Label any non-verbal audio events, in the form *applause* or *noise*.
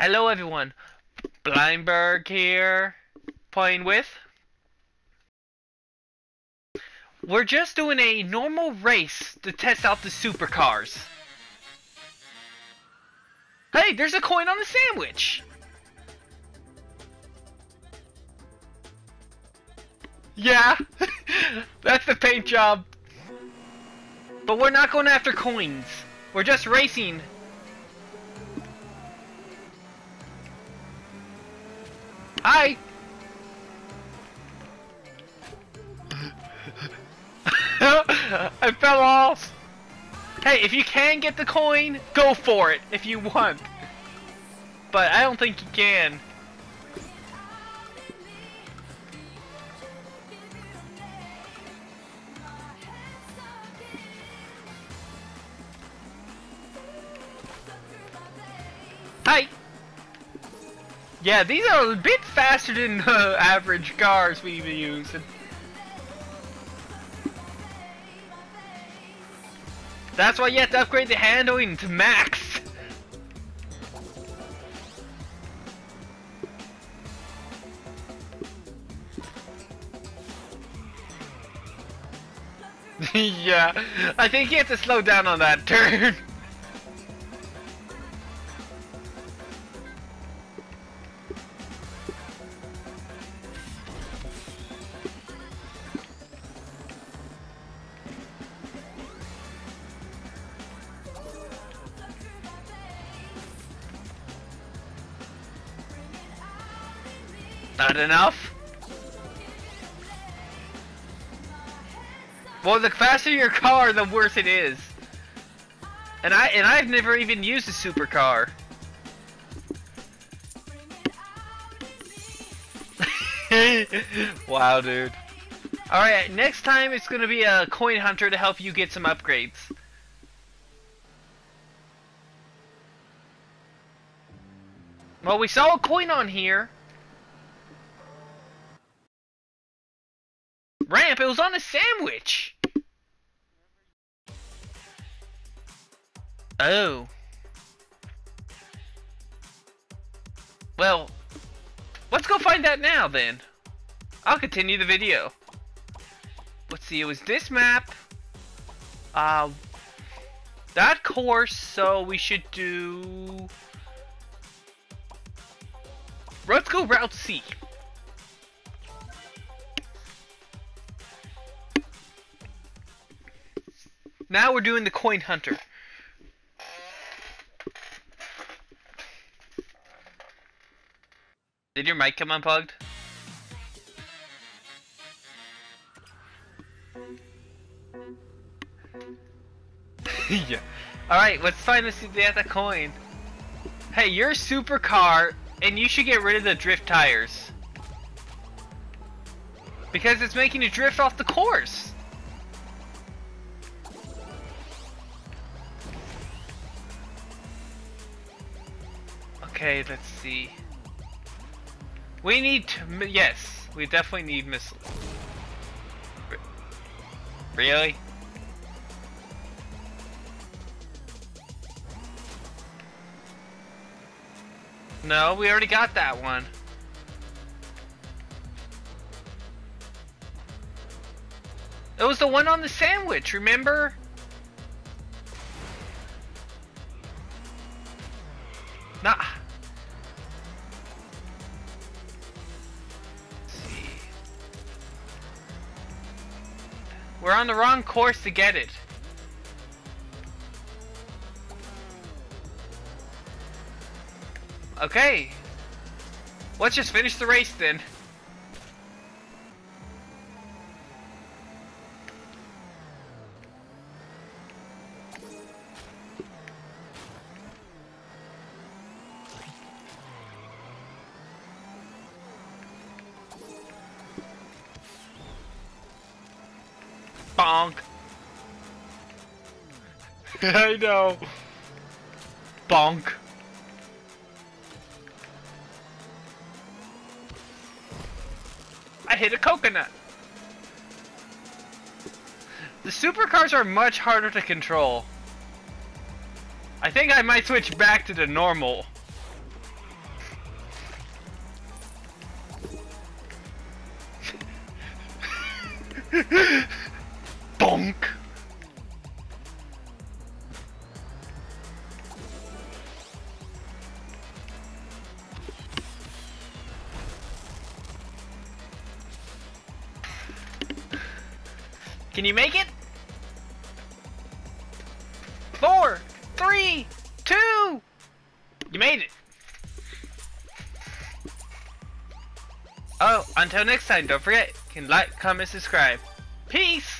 Hello everyone, Blindburg here, playing with. We're just doing a normal race to test out the supercars. Hey, there's a coin on the sandwich! Yeah, *laughs* that's the paint job. But we're not going after coins. We're just racing. Hi! *laughs* I fell off! Hey, if you can get the coin, go for it if you want. But I don't think you can. Yeah, these are a bit faster than the *laughs* average cars we've been using. That's why you have to upgrade the handling to max. *laughs* yeah, I think you have to slow down on that *laughs* turn. Not enough? Well, the faster your car, the worse it is. And I and I've never even used a supercar. *laughs* wow, dude. Alright, next time it's gonna be a coin hunter to help you get some upgrades. Well, we saw a coin on here. Was on a sandwich! Oh. Well, let's go find that now then. I'll continue the video. Let's see, it was this map. Uh, that course, so we should do... Let's go Route C. Now we're doing the coin hunter. Did your mic come unplugged? *laughs* yeah. Alright, let's find the, the, the coin. Hey, you're a supercar, and you should get rid of the drift tires. Because it's making you drift off the course. Okay, let's see. We need to, yes, we definitely need missiles. Really? No, we already got that one. It was the one on the sandwich, remember? Nah. We're on the wrong course to get it. Okay. Let's just finish the race then. Bonk. *laughs* I know. Bonk. I hit a coconut. The supercars are much harder to control. I think I might switch back to the normal. Can you make it? Four, three, two. You made it. Oh, until next time, don't forget, can like, comment, subscribe. Peace!